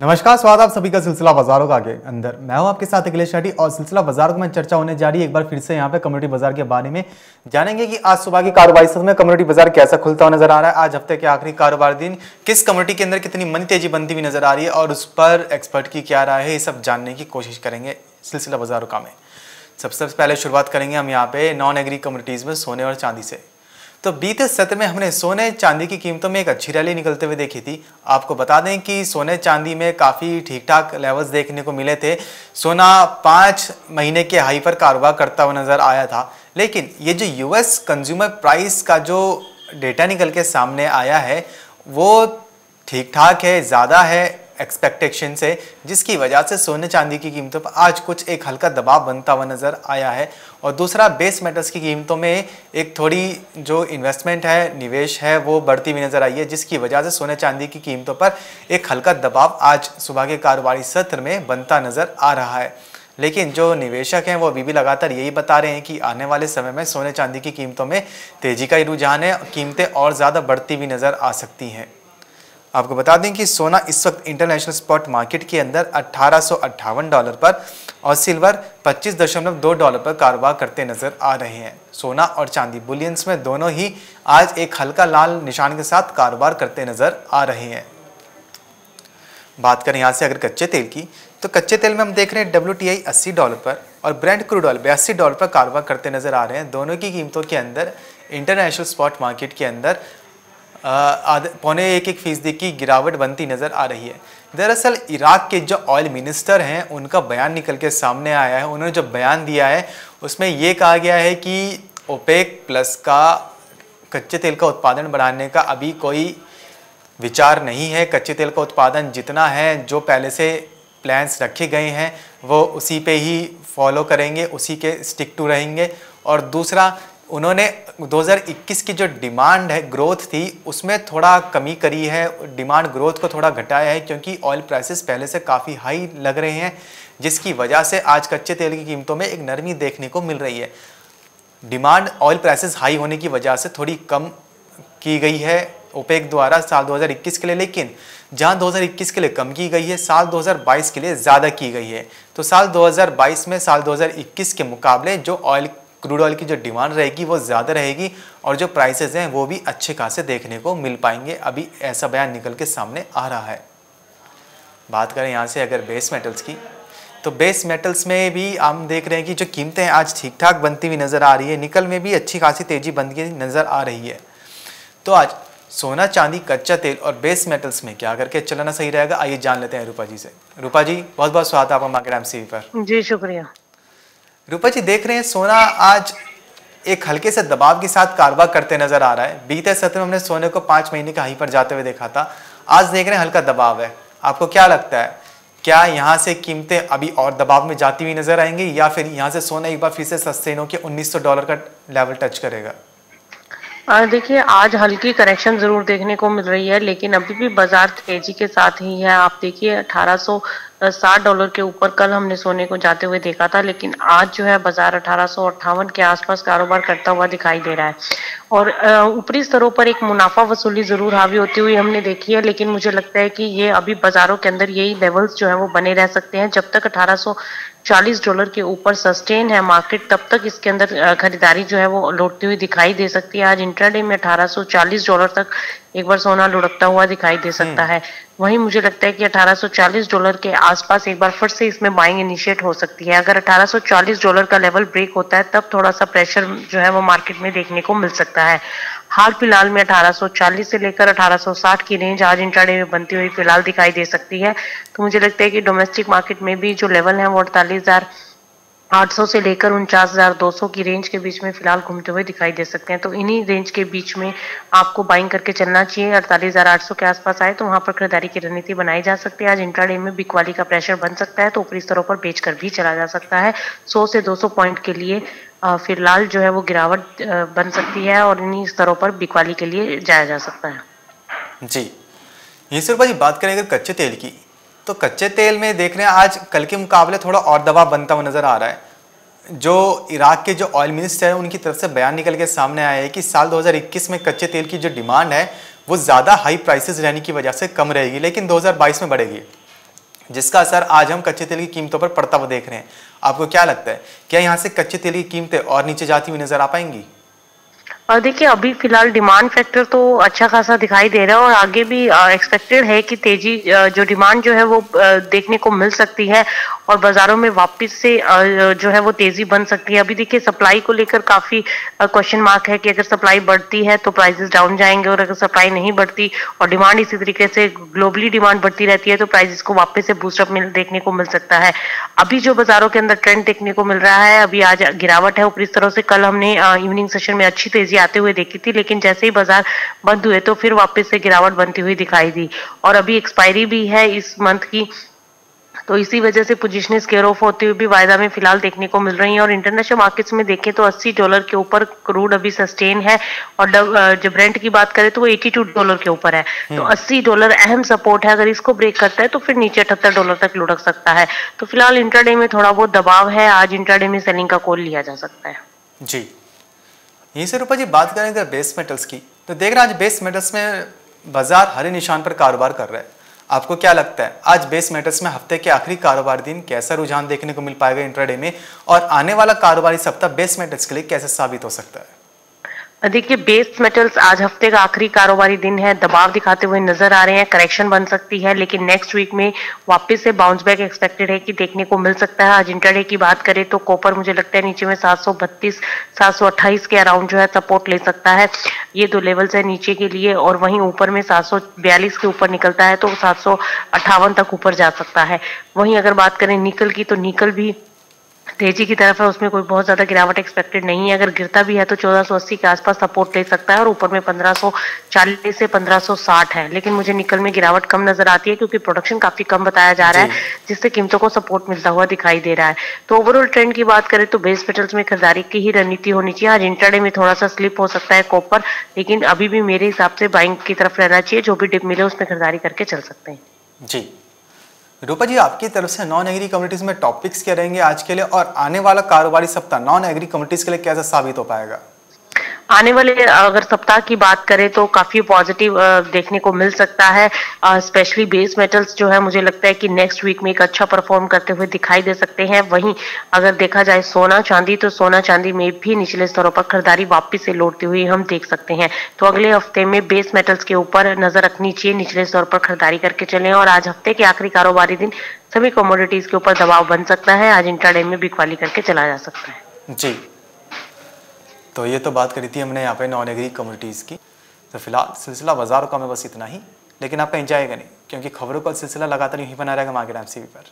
नमस्कार, स्वागत आप सभी का सिलसिला बाजारों का आगे अंदर। मैं हूँ आपके साथ अखिलेश शेट्टी और सिलसिला बाजारों में चर्चा होने जा रही है। एक बार फिर से यहाँ पे कम्युनिटी बाज़ार के बारे में जानेंगे कि आज सुबह की कारोबारी में कम्युनिटी बाज़ार कैसा खुलता हुआ नज़र आ रहा है। आज हफ़्ते के आखिरी कारोबार दिन, किस कम्युनिटी के अंदर कितनी मनी तेज़ी बनती हुई नज़र आ रही है और उस पर एक्सपर्ट की क्या राय है, ये सब जानने की कोशिश करेंगे सिलसिला बाजारों का में। सबसे पहले शुरुआत करेंगे हम यहाँ पे नॉन एग्री कम्युनिटीज में सोने और चांदी से। तो बीते सत्र में हमने सोने चांदी की कीमतों में एक अच्छी रैली निकलते हुए देखी थी। आपको बता दें कि सोने चांदी में काफ़ी ठीक ठाक लेवल्स देखने को मिले थे। सोना पाँच महीने के हाई पर कारोबार करता हुआ नज़र आया था। लेकिन ये जो यूएस कंज्यूमर प्राइस का जो डेटा निकल के सामने आया है, वो ठीक ठाक है, ज़्यादा है एक्सपेक्टेशन से जिसकी वजह से सोने चांदी की कीमतों पर आज कुछ एक हल्का दबाव बनता हुआ नज़र आया है। और दूसरा बेस मेटल्स की कीमतों में एक थोड़ी जो इन्वेस्टमेंट है, निवेश है, वो बढ़ती हुई नज़र आई है, जिसकी वजह से सोने चांदी की कीमतों पर एक हल्का दबाव आज सुबह के कारोबारी सत्र में बनता नज़र आ रहा है। लेकिन जो निवेशक हैं, वो अभी भी लगातार यही बता रहे हैं कि आने वाले समय में सोने चांदी की कीमतों में तेज़ी का ही रुझान है, कीमतें और ज़्यादा बढ़ती हुई नज़र आ सकती हैं। आपको बता दें कि सोना इस वक्त इंटरनेशनल स्पॉट मार्केट के अंदर अट्ठारह डॉलर पर और सिल्वर 25.2 डॉलर पर कारोबार करते नज़र आ रहे हैं। सोना और चांदी बुलियंस में दोनों ही आज एक हल्का लाल निशान के साथ कारोबार करते नज़र आ रहे हैं। बात करें यहाँ से अगर कच्चे तेल की तो कच्चे तेल में हम देख रहे हैं डब्ल्यू टी आई अस्सी डॉलर पर और ब्रांड क्रूड ऑयल बयासी डॉलर पर कारोबार करते नज़र आ रहे हैं। दोनों की कीमतों के अंदर इंटरनेशनल स्पॉट मार्केट के अंदर पौने एक एक फ़ीसदी की गिरावट बनती नज़र आ रही है। दरअसल, इराक के जो ऑयल मिनिस्टर हैं, उनका बयान निकल के सामने आया है। उन्होंने जो बयान दिया है, उसमें ये कहा गया है कि ओपेक प्लस का कच्चे तेल का उत्पादन बढ़ाने का अभी कोई विचार नहीं है। कच्चे तेल का उत्पादन जितना है, जो पहले से प्लान्स रखे गए हैं, वो उसी पे ही फॉलो करेंगे, उसी के स्टिक टू रहेंगे। और दूसरा उन्होंने 2021 की जो डिमांड है, ग्रोथ थी, उसमें थोड़ा कमी करी है। डिमांड ग्रोथ को थोड़ा घटाया है क्योंकि ऑयल प्राइसेस पहले से काफ़ी हाई लग रहे हैं, जिसकी वजह से आज कच्चे तेल की कीमतों में एक नरमी देखने को मिल रही है। डिमांड ऑयल प्राइसेस हाई होने की वजह से थोड़ी कम की गई है ओपेक द्वारा साल 2021 के लिए, लेकिन जहाँ 2021 के लिए कम की गई है, साल 2022 के लिए ज़्यादा की गई है। तो साल 2022 में साल 2021 के मुकाबले जो ऑयल क्रूड ऑयल की जो डिमांड रहेगी वो ज़्यादा रहेगी और जो प्राइसेज हैं वो भी अच्छे खासे देखने को मिल पाएँगे। अभी ऐसा बयान निकल के सामने आ रहा है। बात करें यहाँ से अगर बेस मेटल्स की तो बेस मेटल्स में भी हम देख रहे हैं कि जो कीमतें आज ठीक ठाक बनती हुई नज़र आ रही है। निकल में भी अच्छी खासी तेज़ी बनती हुई नज़र आ रही है। तो आज सोना, चांदी, कच्चा तेल और बेस मेटल्स में क्या करके चलाना सही रहेगा? आइए जान लेते हैं रूपा जी से। रूपा जी बहुत बहुत स्वागत है आपका मार्केट एमसीवी पर। जी, शुक्रिया। रूपा जी देख रहे हैं, सोना आज एक हल्के से दबाव के साथ कारोबार करते नज़र आ रहा है। बीते सत्र में हमने सोने को पाँच महीने का हाई पर जाते हुए देखा था। आज देख रहे हैं हल्का दबाव है। आपको क्या लगता है, क्या यहाँ से कीमतें अभी और दबाव में जाती हुई नज़र आएँगी या फिर यहाँ से सोना एक बार फिर से सस्टेन होकर उन्नीस डॉलर का लेवल टच करेगा? देखिए, आज हल्की करेक्शन ज़रूर देखने को मिल रही है, लेकिन अभी भी बाज़ार तेज़ी के साथ ही है। आप देखिए, अठारह साठ डॉलर के ऊपर कल हमने सोने को जाते हुए देखा था, लेकिन आज जो है बाज़ार अठारह के आसपास कारोबार करता हुआ दिखाई दे रहा है। और ऊपरी स्तरों पर एक मुनाफा वसूली ज़रूर हावी होती हुई हमने देखी है, लेकिन मुझे लगता है कि ये अभी बाजारों के अंदर यही लेवल्स जो है वो बने रह सकते हैं। जब तक अठारह 40 डॉलर के ऊपर सस्टेन है मार्केट तब तक इसके अंदर खरीदारी जो है वो लौटती हुई दिखाई दे सकती है। आज इंट्राडे में 1840 डॉलर तक एक बार सोना लुढ़कता हुआ दिखाई दे सकता हम्म। है। वहीं मुझे लगता है कि 1840 डॉलर के आसपास एक बार फिर से इसमें बाइंग इनिशिएट हो सकती है। अगर 1840 डॉलर का लेवल ब्रेक होता है तब थोड़ा सा प्रेशर जो है वो मार्केट में देखने को मिल सकता है। हाल फ़िलहाल में 1840 से लेकर 1860 की रेंज आज इंट्राडे में बनती हुई फ़िलहाल दिखाई दे सकती है। तो मुझे लगता है कि डोमेस्टिक मार्केट में भी जो लेवल है वो अड़तालीस हज़ार 800 से लेकर उनचास हज़ार दो सौ की रेंज के बीच में फ़िलहाल घूमते हुए दिखाई दे सकते हैं। तो इन्हीं रेंज के बीच में आपको बाइंग करके चलना चाहिए। अड़तालीस हज़ार आठ सौ के आसपास आए तो वहाँ पर खरीदारी की रणनीति बनाई जा सकती है। आज इंट्राडे में बिकवाली का प्रेशर बन सकता है तो ऊपरी स्तरों पर बेचकर भी चला जा सकता है। सौ से दो सौ पॉइंट के लिए फ़िलहाल जो है वो गिरावट बन सकती है और इन्हीं स्तरों पर बिकवाली के लिए जाया जा सकता है। जी। ये भाई बात करें अगर कच्चे तेल की तो कच्चे तेल में देख रहे हैं, आज कल के मुकाबले थोड़ा और दबाव बनता हुआ नज़र आ रहा है। जो इराक के जो ऑयल मिनिस्टर है, उनकी तरफ़ से बयान निकल के सामने आया है कि साल 2021 में कच्चे तेल की जो डिमांड है, वो ज़्यादा हाई प्राइसेस रहने की वजह से कम रहेगी, लेकिन 2022 में बढ़ेगी। जिसका असर आज हम कच्चे तेल की कीमतों पर पड़ता हुआ देख रहे हैं। आपको क्या लगता है, क्या यहाँ से कच्चे तेल की कीमतें और नीचे जाती हुई नज़र आ पाएँगी? और देखिए, अभी फ़िलहाल डिमांड फैक्टर तो अच्छा खासा दिखाई दे रहा है और आगे भी एक्सपेक्टेड है कि तेज़ी जो डिमांड जो है वो देखने को मिल सकती है और बाजारों में वापस से जो है वो तेज़ी बन सकती है। अभी देखिए सप्लाई को लेकर काफ़ी क्वेश्चन मार्क है कि अगर सप्लाई बढ़ती है तो प्राइसेस डाउन जाएँगे और अगर सप्लाई नहीं बढ़ती और डिमांड इसी तरीके से ग्लोबली डिमांड बढ़ती रहती है तो प्राइसेस को वापस से बूस्टअप मिल, देखने को मिल सकता है। अभी जो बाजारों के अंदर ट्रेंड देखने को मिल रहा है, अभी आज गिरावट है, ऊपरी तरह से कल हमने इवनिंग सेशन में अच्छी तेज़ी आते हुए देखी थी लेकिन जैसे ही बाज़ार बंद हुए तो फिर वापस से गिरावट बनती हुई दिखाई दी। और अभी एक्सपायरी भी है इस मंथ की तो इसी वजह से पोजिशन स्केयर ऑफ़ होते हुए भी वायदा में फ़िलहाल देखने को मिल रही है। और इंटरनेशनल मार्केट्स में देखें तो 80 डॉलर के ऊपर क्रूड अभी सस्टेन है। और जब रेंट की बात करें तो वो 82 डॉलर के ऊपर है। तो 80 हम्म। डॉलर अहम सपोर्ट है। अगर इसको ब्रेक करता है तो फिर नीचे अठहत्तर डॉलर तक लुढ़क सकता है। तो फ़िलहाल इंटरडे में थोड़ा बहुत दबाव है। आज इंटरडे में सेलिंग का कॉल लिया जा सकता है। जी। यहीं से रूपा जी बात करें अगर बेस मेटल्स की तो देख रहे हैं आज बेस मेटल्स में बाज़ार हरे निशान पर कारोबार कर रहा है। आपको क्या लगता है, आज बेस मेटल्स में हफ़्ते के आखिरी कारोबार दिन कैसा रुझान देखने को मिल पाएगा इंट्राडे में? और आने वाला कारोबारी सप्ताह बेस मेटल्स के लिए कैसे साबित हो सकता है? देखिए बेस मेटल्स आज हफ़्ते का आखिरी कारोबारी दिन है। दबाव दिखाते हुए नज़र आ रहे हैं करेक्शन बन सकती है, लेकिन नेक्स्ट वीक में वापस से बाउंस बैक एक्सपेक्टेड है कि देखने को मिल सकता है। आज इंटरडे की बात करें तो कॉपर मुझे लगता है नीचे में 732 728 के अराउंड जो है सपोर्ट ले सकता है। ये दो लेवल्स है नीचे के लिए और वहीं ऊपर में सात सौ बयालीस के ऊपर निकलता है तो सात सौ अट्ठावन तक ऊपर जा सकता है। वहीं अगर बात करें निकल की तो निकल भी तेज़ी की तरफ़ है उसमें कोई बहुत ज़्यादा गिरावट एक्सपेक्टेड नहीं है। अगर गिरता भी है तो 1480 के आसपास सपोर्ट ले सकता है और ऊपर में 1540 से 1560 है। लेकिन मुझे निकल में गिरावट कम नज़र आती है क्योंकि प्रोडक्शन काफ़ी कम बताया जा रहा है जिससे कीमतों को सपोर्ट मिलता हुआ दिखाई दे रहा है। तो ओवरऑल ट्रेंड की बात करें तो बेस मेटल्स में खरीदारी की ही रणनीति होनी चाहिए। आज इंटरडे में थोड़ा सा स्लिप हो सकता है कॉपर लेकिन अभी भी मेरे हिसाब से बाइंग की तरफ़ रहना चाहिए। जो भी डिप मिले उसमें खरीदारी करके चल सकते हैं। जी। रूपा जी, आपकी तरफ़ से नॉन एग्री कम्युनिटीज में टॉपिक्स क्या रहेंगे आज के लिए? और आने वाला कारोबारी सप्ताह नॉन एग्री कम्युनिटीज के लिए कैसा साबित हो पाएगा? आने वाले, अगर सप्ताह की बात करें तो काफ़ी पॉजिटिव देखने को मिल सकता है। स्पेशली बेस मेटल्स जो है, मुझे लगता है कि नेक्स्ट वीक में एक अच्छा परफॉर्म करते हुए दिखाई दे सकते हैं। वहीं अगर देखा जाए सोना चांदी तो सोना चांदी में भी निचले स्तरों पर खरीदारी वापस से लौटती हुई हम देख सकते हैं। तो अगले हफ़्ते में बेस मेटल्स के ऊपर नज़र रखनी चाहिए, निचले स्तर पर खरीदारी करके चले और आज हफ़्ते के आखिरी कारोबारी दिन सभी कमोडिटीज के ऊपर दबाव बन सकता है। आज इंटरडे में बिकवाली करके चला जा सकता है। जी। तो ये तो बात करी थी हमने यहाँ पे नॉन एग्री कम्युनिटीज़ की। तो फ़िलहाल सिलसिला बाज़ारों का मैं बस इतना ही, लेकिन आप कहीं जाएगा नहीं क्योंकि खबरों का सिलसिला लगातार यहीं बना रहेगा मार्केट एम पर।